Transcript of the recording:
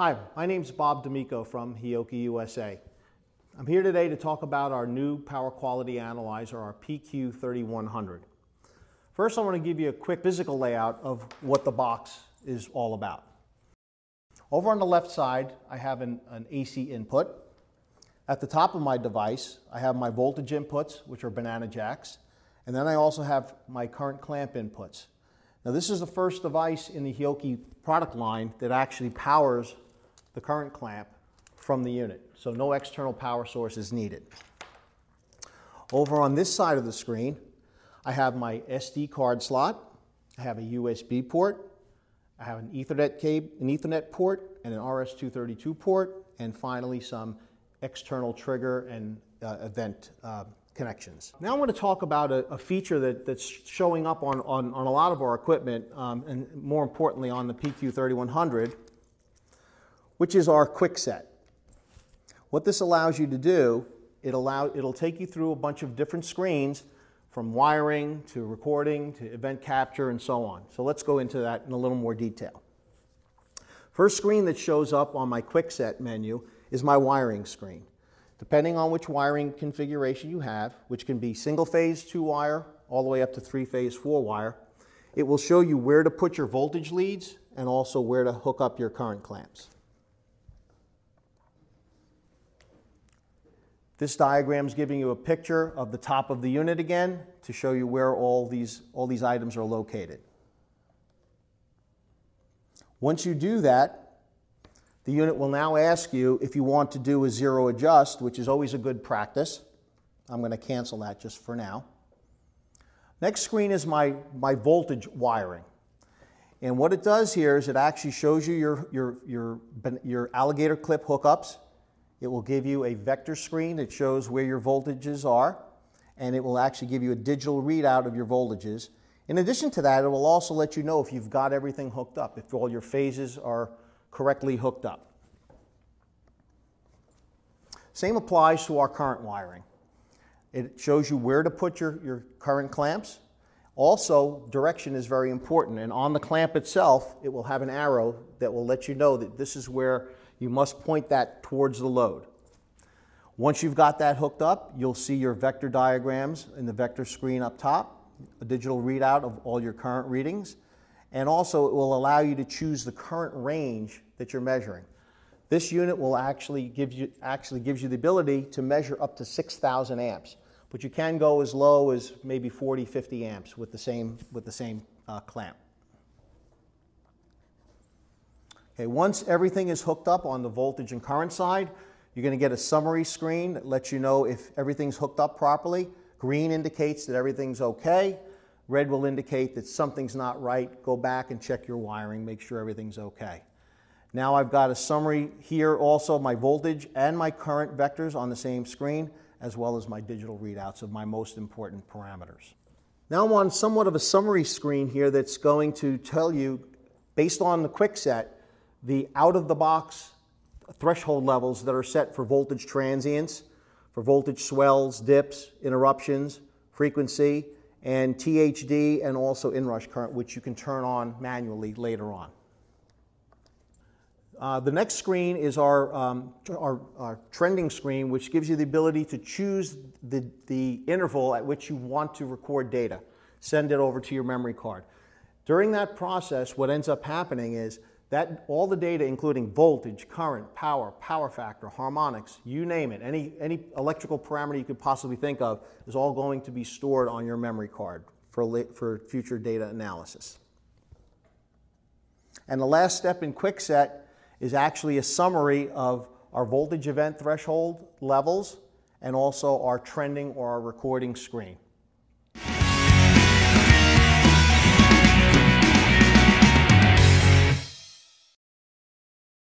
Hi, my name is Bob D'Amico from Hioki USA. I'm here today to talk about our new power quality analyzer, our PQ3100. First, I want to give you a quick physical layout of what the box is all about. Over on the left side, I have an, an AC input. At the top of my device, I have my voltage inputs, which are banana jacks, and then I also have my current clamp inputs. Now, this is the first device in the Hioki product line that actually powers the current clamp from the unit. So no external power source is needed. Over on this side of the screen, I have my SD card slot, I have a USB port, I have an Ethernet cable, an Ethernet port, and an RS-232 port, and finally some external trigger and uh, event uh, connections. Now I want to talk about a, a feature that, that's showing up on, on, on, a lot of our equipment, um, and more importantly on the PQ3100, which is our quick set. What this allows you to do, it allow, it'll take you through a bunch of different screens from wiring to recording to event capture and so on. So let's go into that in a little more detail. First screen that shows up on my quick set menu is my wiring screen. Depending on which wiring configuration you have, which can be single phase two wire all the way up to three phase four wire, it will show you where to put your voltage leads and also where to hook up your current clamps. This diagram is giving you a picture of the top of the unit again to show you where all these, all these items are located. Once you do that, the unit will now ask you if you want to do a zero adjust, which is always a good practice. I'm going to cancel that just for now. Next screen is my, my voltage wiring. And what it does here is it actually shows you your, your, your, your alligator clip hookups it will give you a vector screen that shows where your voltages are, and it will actually give you a digital readout of your voltages. In addition to that, it will also let you know if you've got everything hooked up, if all your phases are correctly hooked up. Same applies to our current wiring. It shows you where to put your, your current clamps. Also, direction is very important, and on the clamp itself, it will have an arrow that will let you know that this is where you must point that towards the load. Once you've got that hooked up, you'll see your vector diagrams in the vector screen up top, a digital readout of all your current readings, and also it will allow you to choose the current range that you're measuring. This unit will actually give you, actually gives you the ability to measure up to 6,000 amps, but you can go as low as maybe 40, 50 amps with the same, with the same uh, clamp. Okay, once everything is hooked up on the voltage and current side, you're going to get a summary screen that lets you know if everything's hooked up properly. Green indicates that everything's okay. Red will indicate that something's not right. Go back and check your wiring, make sure everything's okay. Now I've got a summary here also, my voltage and my current vectors on the same screen, as well as my digital readouts of my most important parameters. Now I'm on somewhat of a summary screen here that's going to tell you, based on the quick set, the out-of-the-box threshold levels that are set for voltage transients, for voltage swells, dips, interruptions, frequency, and THD, and also inrush current, which you can turn on manually later on. Uh, the next screen is our, um, our, our, trending screen, which gives you the ability to choose the, the interval at which you want to record data. Send it over to your memory card. During that process, what ends up happening is that, all the data, including voltage, current, power, power factor, harmonics, you name it, any, any electrical parameter you could possibly think of, is all going to be stored on your memory card for, for future data analysis. And the last step in QuickSet is actually a summary of our voltage event threshold levels and also our trending or our recording screen.